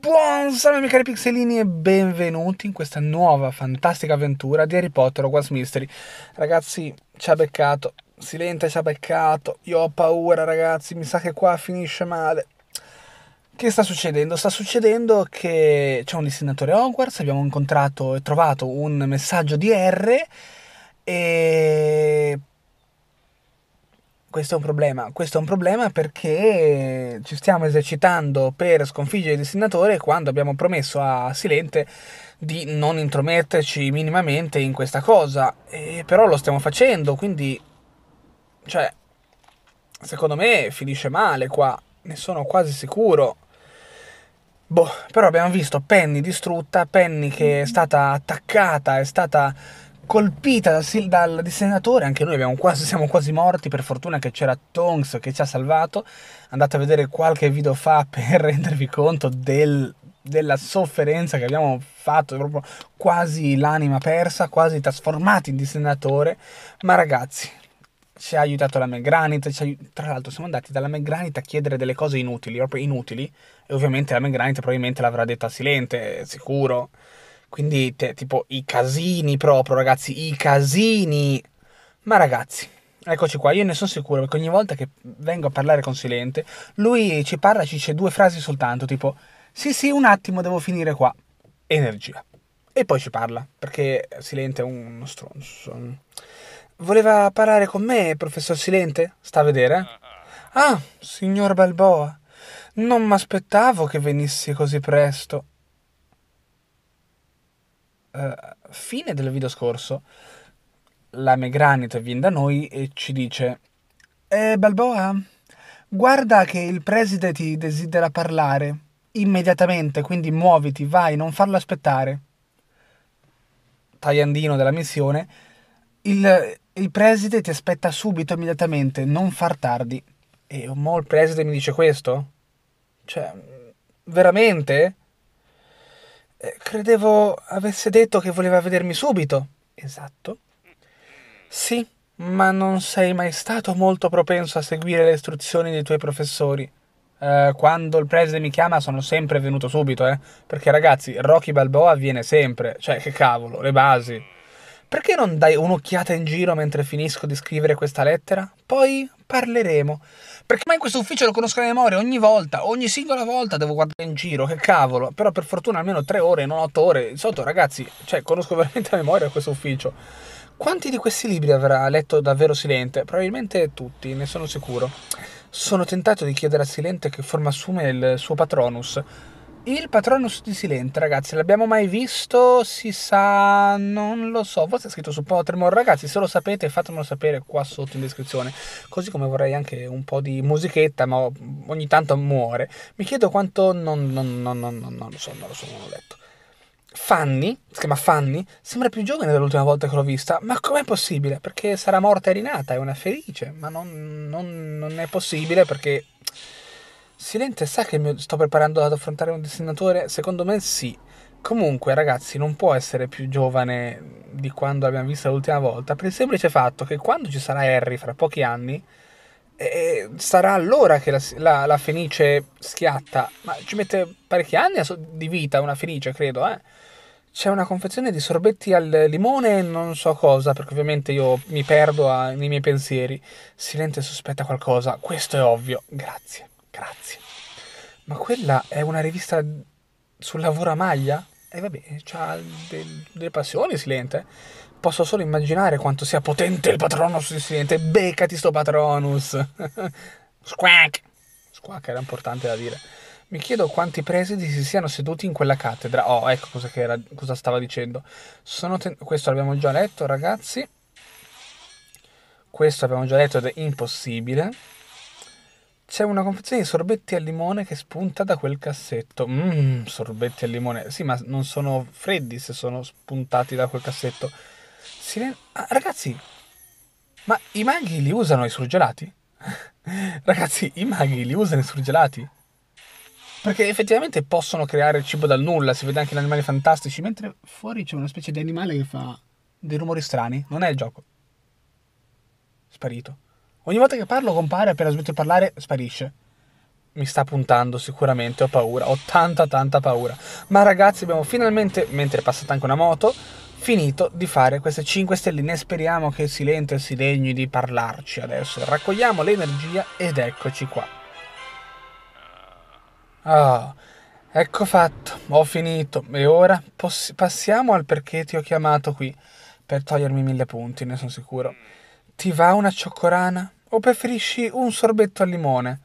Buon salve miei cari pixelini e benvenuti in questa nuova fantastica avventura di Harry Potter Hogwarts Mystery. Ragazzi, ci ha beccato, Silente ci ha beccato, io ho paura ragazzi, mi sa che qua finisce male. Che sta succedendo? Sta succedendo che c'è un destinatore Hogwarts, abbiamo incontrato e trovato un messaggio di R e questo è un problema. Questo è un problema perché ci stiamo esercitando per sconfiggere il destinatore quando abbiamo promesso a Silente di non intrometterci minimamente in questa cosa. E però lo stiamo facendo, quindi. Cioè. Secondo me finisce male qua. Ne sono quasi sicuro. Boh, però abbiamo visto Penny distrutta, Penny che è stata attaccata, è stata colpita dal, dal dissegnatore, anche noi quasi, siamo quasi morti, per fortuna che c'era Tonks che ci ha salvato, andate a vedere qualche video fa per rendervi conto del, della sofferenza che abbiamo fatto, proprio quasi l'anima persa, quasi trasformati in dissegnatore, ma ragazzi, ci ha aiutato la McGranit, tra l'altro siamo andati dalla McGranit a chiedere delle cose inutili, proprio inutili, e ovviamente la McGranit probabilmente l'avrà detta a Silente, sicuro, quindi, te, tipo, i casini proprio, ragazzi, i casini. Ma ragazzi, eccoci qua, io ne sono sicuro perché ogni volta che vengo a parlare con Silente, lui ci parla, ci dice due frasi soltanto, tipo, sì sì, un attimo, devo finire qua. Energia. E poi ci parla, perché Silente è uno stronzo. Voleva parlare con me, professor Silente? Sta a vedere? Ah, signor Balboa, non mi aspettavo che venissi così presto uh, fine del video scorso, la Megranit viene da noi e ci dice: eh, Balboa, guarda che il preside ti desidera parlare immediatamente, quindi muoviti, vai, non farlo aspettare. Tagliandino della missione, il, il preside ti aspetta subito, immediatamente, non far tardi. E mo il preside mi dice questo? Cioè, veramente? Eh, credevo avesse detto che voleva vedermi subito. Esatto. Sì, ma non sei mai stato molto propenso a seguire le istruzioni dei tuoi professori. Eh, quando il preside mi chiama sono sempre venuto subito, eh. Perché ragazzi, Rocky Balboa viene sempre. Cioè, che cavolo, le basi. Perché non dai un'occhiata in giro mentre finisco di scrivere questa lettera? Poi parleremo. Perché mai questo ufficio lo conosco a memoria ogni volta, ogni singola volta devo guardare in giro, che cavolo. Però per fortuna almeno tre ore, non otto ore. Sotto ragazzi, cioè conosco veramente a memoria questo ufficio. Quanti di questi libri avrà letto davvero Silente? Probabilmente tutti, ne sono sicuro. Sono tentato di chiedere a Silente che forma assume il suo Patronus. Il Patronus di Silente, ragazzi, l'abbiamo mai visto? Si sa, non lo so, forse è scritto su Pottermore. Ragazzi, se lo sapete fatemelo sapere qua sotto in descrizione. Così come vorrei anche un po' di musichetta, ma ogni tanto muore. Mi chiedo quanto... Non, non, non, non, non, non lo so, non lo so, non l'ho letto. Fanny, si chiama Fanny, sembra più giovane dell'ultima volta che l'ho vista. Ma com'è possibile? Perché sarà morta e rinata, è una felice. Ma non, non, non è possibile perché Silente sa che mi sto preparando ad affrontare un destinatore? Secondo me sì. Comunque, ragazzi, non può essere più giovane di quando l'abbiamo vista l'ultima volta, per il semplice fatto che quando ci sarà Harry fra pochi anni, eh, sarà allora che la, la, la, Fenice schiatta. Ma ci mette parecchi anni di vita una Fenice, credo, eh. C'è una confezione di sorbetti al limone e non so cosa, perché ovviamente io mi perdo a, nei miei pensieri. Silente sospetta qualcosa, questo è ovvio. Grazie. Grazie. Ma quella è una rivista sul lavoro a maglia? E eh, vabbè, ha del, delle passioni Silente. Posso solo immaginare quanto sia potente il Patronus di Silente. Beccati sto Patronus. Squack. Squack era importante da dire. Mi chiedo quanti presidi si siano seduti in quella cattedra. Oh, ecco cosa, era, cosa stava dicendo. Ten- questo l'abbiamo già letto, ragazzi. Questo abbiamo già letto ed è impossibile. C'è una confezione di sorbetti al limone che spunta da quel cassetto. Mmm, sorbetti al limone. Sì, ma non sono freddi se sono spuntati da quel cassetto. Silen- ah, ragazzi, ma i maghi li usano i surgelati? ragazzi, i maghi li usano i surgelati? Perché effettivamente possono creare cibo dal nulla, si vede anche in Animali Fantastici, mentre fuori c'è una specie di animale che fa dei rumori strani. Non è il gioco. Sparito. Ogni volta che parlo compare, appena smetto di parlare sparisce. mi sta puntando sicuramente, ho paura, ho tanta tanta paura. Ma ragazzi abbiamo finalmente, mentre è passata anche una moto, finito di fare queste 5 stelline. Speriamo che Silente si degni di parlarci adesso. Raccogliamo l'energia ed eccoci qua. Ah, ecco fatto, ho finito. E ora poss- passiamo al perché ti ho chiamato qui. Per togliermi mille punti, ne sono sicuro. Ti va una cioccorana? O preferisci un sorbetto al limone?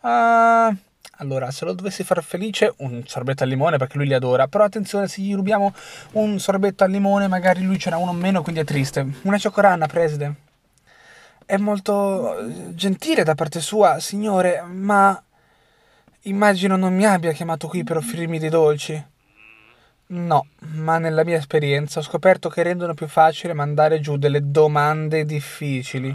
Ah, allora, se lo dovessi far felice, un sorbetto al limone perché lui li adora. Però attenzione, se gli rubiamo un sorbetto al limone, magari lui ce n'ha uno meno, quindi è triste. Una cioccoranna, preside. È molto eh, gentile da parte sua, signore, ma immagino non mi abbia chiamato qui per offrirmi dei dolci. No, ma nella mia esperienza ho scoperto che rendono più facile mandare giù delle domande difficili.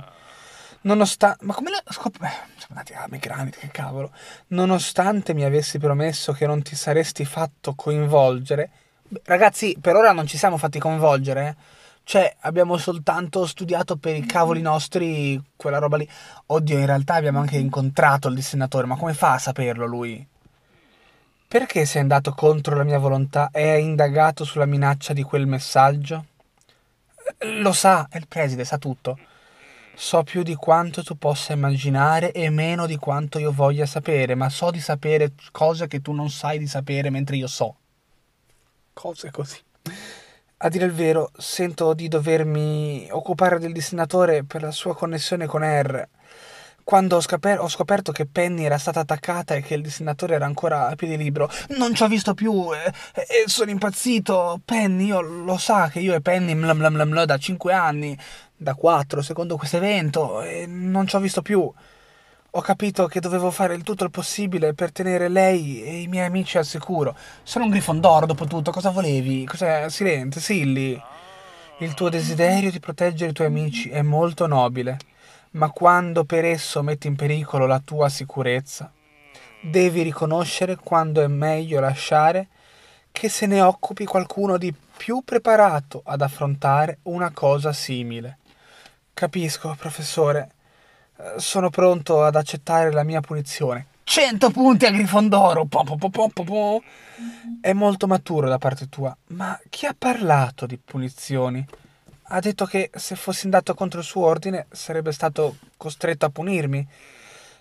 Nonostante... Ma come la... Scop... Eh, siamo andati a Migranit, che cavolo. Nonostante mi avessi promesso che non ti saresti fatto coinvolgere... Ragazzi, per ora non ci siamo fatti coinvolgere, eh. Cioè, abbiamo soltanto studiato per i cavoli nostri quella roba lì. Oddio, in realtà abbiamo anche incontrato il dissennatore, ma come fa a saperlo lui? Perché sei andato contro la mia volontà e hai indagato sulla minaccia di quel messaggio? Lo sa, è il preside, sa tutto. So più di quanto tu possa immaginare e meno di quanto io voglia sapere, ma so di sapere cose che tu non sai di sapere mentre io so. Cose così. A dire il vero, sento di dovermi occupare del destinatore per la sua connessione con R. Quando ho, scoper- ho, scoperto che Penny era stata attaccata e che il destinatore era ancora a piedi libero, non ci ho visto più e, e sono impazzito. Penny, io lo sa che io e Penny mlam mlam mlam da 5 anni, da 4 secondo questo evento, e non ci ho visto più. Ho capito che dovevo fare il tutto il possibile per tenere lei e i miei amici al sicuro. Sono un grifondoro dopo tutto, cosa volevi? Cos'è? Silente, Silly. Il tuo desiderio di proteggere i tuoi amici è molto nobile ma quando per esso metti in pericolo la tua sicurezza, devi riconoscere quando è meglio lasciare che se ne occupi qualcuno di più preparato ad affrontare una cosa simile. Capisco, professore. Sono pronto ad accettare la mia punizione. 100 punti a Grifondoro! Po, po, po, È molto maturo da parte tua, ma chi ha parlato di punizioni? ha detto che se fossi andato contro il suo ordine sarebbe stato costretto a punirmi.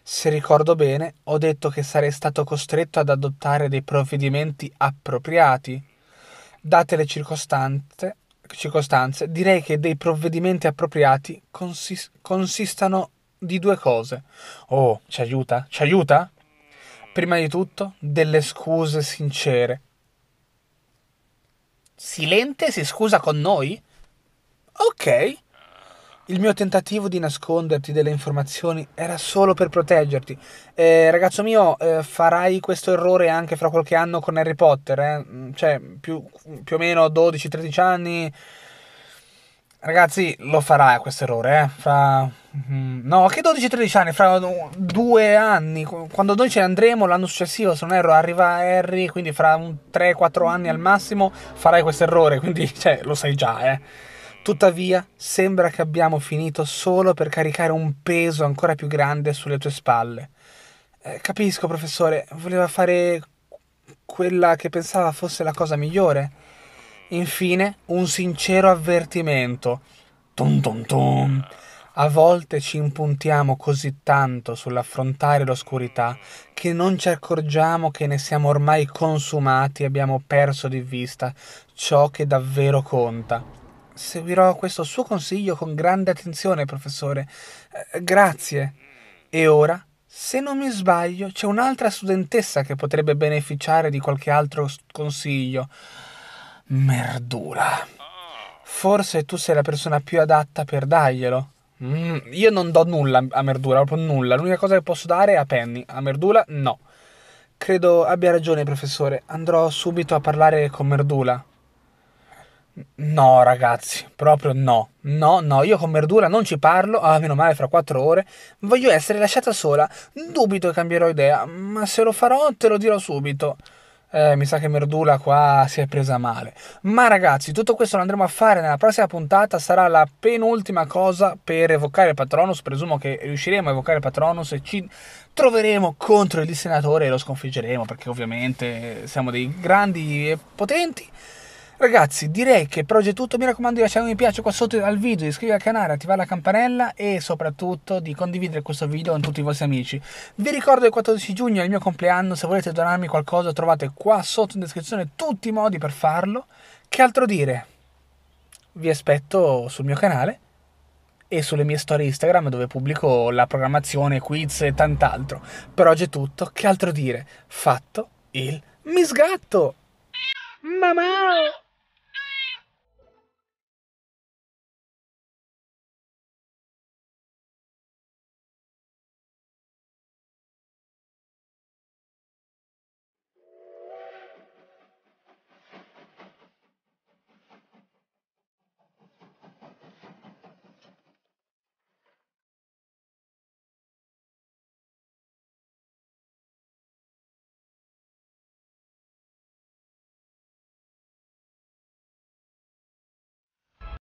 Se ricordo bene, ho detto che sarei stato costretto ad adottare dei provvedimenti appropriati. Date le circostanze, circostanze direi che dei provvedimenti appropriati consis- consistano di due cose. Oh, ci aiuta? Ci aiuta? Prima di tutto, delle scuse sincere. Silente si scusa con noi? Ok. Il mio tentativo di nasconderti delle informazioni era solo per proteggerti. Eh, ragazzo mio, eh, farai questo errore anche fra qualche anno con Harry Potter, eh? Mm, cioè, più, più o meno 12-13 anni. Ragazzi, lo farai questo errore, eh? Fra... Mm, no, che 12-13 anni? Fra due anni. Quando noi ce ne andremo l'anno successivo, se non erro, arriva Harry, quindi fra 3-4 anni al massimo farai questo errore. Quindi, cioè, lo sai già, eh. Tuttavia, sembra che abbiamo finito solo per caricare un peso ancora più grande sulle tue spalle. Eh, capisco, professore, voleva fare quella che pensava fosse la cosa migliore. Infine, un sincero avvertimento. Tum tum tum. A volte ci impuntiamo così tanto sull'affrontare l'oscurità che non ci accorgiamo che ne siamo ormai consumati e abbiamo perso di vista ciò che davvero conta. Seguirò questo suo consiglio con grande attenzione, professore. Eh, grazie. E ora, se non mi sbaglio, c'è un'altra studentessa che potrebbe beneficiare di qualche altro consiglio. Merdula. Forse tu sei la persona più adatta per darglielo. Mm, io non do nulla a Merdula, proprio nulla. L'unica cosa che posso dare è a Penny. A Merdula, no. Credo abbia ragione, professore. Andrò subito a parlare con Merdula. No, ragazzi, proprio no. No, no, io con Merdula non ci parlo, ah, meno male fra quattro ore. Voglio essere lasciata sola. Dubito che cambierò idea, ma se lo farò te lo dirò subito. Eh, mi sa che Merdula qua si è presa male. Ma ragazzi, tutto questo lo andremo a fare nella prossima puntata. Sarà la penultima cosa per evocare Patronus. Presumo che riusciremo a evocare Patronus e ci troveremo contro il senatore e lo sconfiggeremo perché ovviamente siamo dei grandi e potenti. Ragazzi, direi che per oggi è tutto. Mi raccomando di lasciare un mi piace qua sotto al video, di iscrivervi al canale, attivare la campanella e soprattutto di condividere questo video con tutti i vostri amici. Vi ricordo che il 14 giugno è il mio compleanno. Se volete donarmi qualcosa, trovate qua sotto in descrizione tutti i modi per farlo. Che altro dire? Vi aspetto sul mio canale e sulle mie storie Instagram dove pubblico la programmazione, quiz e tant'altro. Per oggi è tutto. Che altro dire? Fatto il misgatto! Mamma!